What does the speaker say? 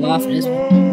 अल्लाह हाफिज़